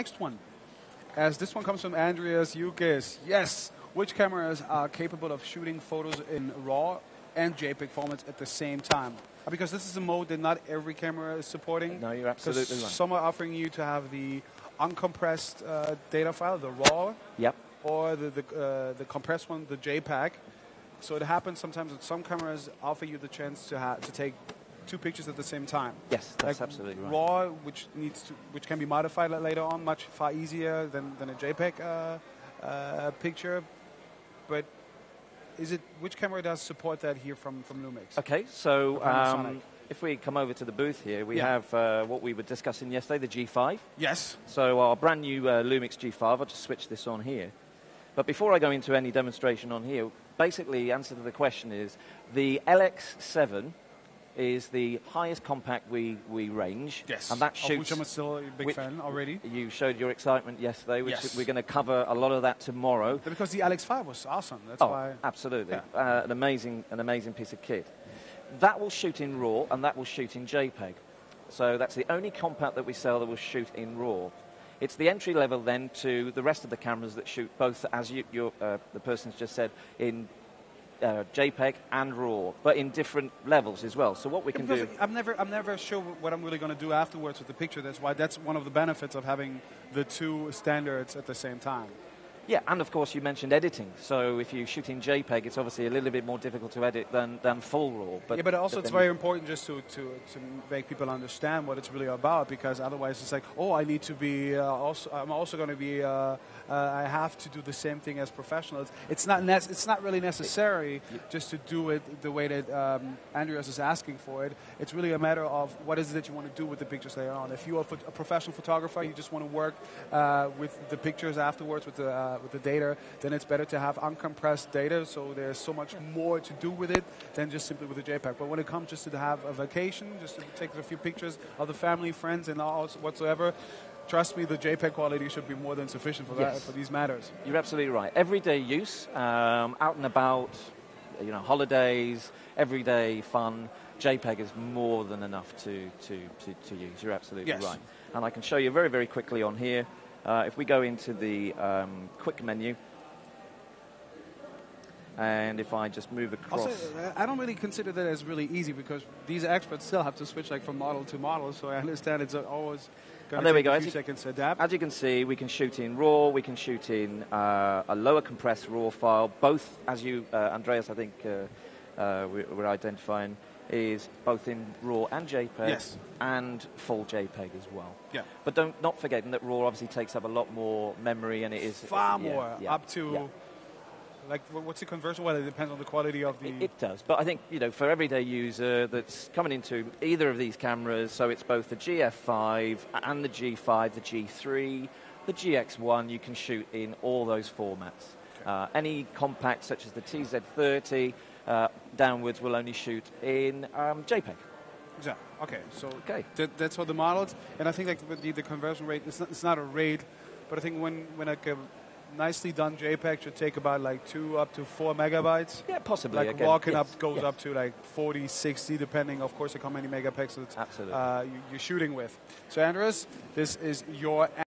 Next one, as this one comes from Andreas Yukis. Yes, which cameras are capable of shooting photos in RAW and JPEG formats at the same time? Because this is a mode that not every camera is supporting. No, you're absolutely right. Some are offering you to have the uncompressed uh, data file, the RAW, Yep. or the the, uh, the compressed one, the JPEG. So it happens sometimes that some cameras offer you the chance to ha- to take two pictures at the same time. Yes, that's like absolutely right. RAW, which needs to, which can be modified later on, much far easier than, than a JPEG uh, uh, picture. But is it which camera does support that here from from Lumix? Okay, so um, if we come over to the booth here, we Yeah. have uh, what we were discussing yesterday, the G5. Yes. So our brand new uh, Lumix G5, I'll just switch this on here. But before I go into any demonstration on here, basically the answer to the question is the LX7 is the highest compact we, we range. Yes. And that Of which. I'm still a big fan already. You showed your excitement yesterday, which Yes. we're going to cover a lot of that tomorrow. Because the LX5 was awesome. That's oh, why. absolutely. Yeah. Uh, an amazing, an amazing piece of kit. That will shoot in RAW and that will shoot in JPEG. So that's the only compact that we sell that will shoot in RAW. It's the entry level then to the rest of the cameras that shoot both, as you, your, uh, the person's just said, in uh, JPEG and RAW, but in different levels as well. So what we can Because do. I'm never, I'm never sure what I'm really going to do afterwards with the picture. That's why that's one of the benefits of having the two standards at the same time. Yeah, and of course you mentioned editing. So if you shoot in JPEG, it's obviously a little bit more difficult to edit than, than full RAW. But yeah, but also but it's very important just to, to, to make people understand what it's really about because otherwise it's like, oh, I need to be uh, also, I'm also going to be, uh, uh, I have to do the same thing as professionals. It's not, it's not really necessary just to do it the way that um, Andreas is asking for it. It's really a matter of what is it that you want to do with the pictures later on. If you're a, professional photographer, you just want to work uh, with the pictures afterwards, with the, uh, with the data, then it's better to have uncompressed data so there's so much more to do with it than just simply with a JPEG. But when it comes just to have a vacation, just to take a few pictures of the family, friends, and all whatsoever, trust me, the JPEG quality should be more than sufficient for that Yes. for these matters. You're absolutely right. Everyday use, um, out and about, you know, holidays, everyday fun. JPEG is more than enough to, to, to, to use. You're absolutely Yes. right. And I can show you very, very quickly on here. Uh, if we go into the um, quick menu, and if I just move across. Also, I don't really consider that as really easy because these experts still have to switch like from model to model. So I understand it's always going there to we take a As few you- seconds to adapt. As you can see, we can shoot in RAW, we can shoot in uh, a lower compressed RAW file. Both, as you, uh, Andreas, I think uh, uh, we- we're identifying, is both in RAW and JPEG Yes. and full JPEG as well. Yeah. But don't not forgetting that RAW obviously takes up a lot more memory and it is Far yeah, more, yeah, up to yeah. like what's the conversion? Well, it depends on the quality of the. It, it does, but I think you know for everyday user that's coming into either of these cameras, so it's both the GF5 and the G5, the G3, the GX1. You can shoot in all those formats. Uh, any compact such as the TZ30 uh, downwards will only shoot in um, JPEG. Yeah. Okay. So Okay. that, that's what the models, and I think like the, the conversion rate, it's not, it's not a rate, but I think when when like a nicely done JPEG should take about like two up to four megabytes. Yeah, possibly. Like again. walking Yes, up goes yes. up to like 40, 60, depending, of course, like how many megapixels Absolutely. uh, you, you're shooting with. So, Andres, this is your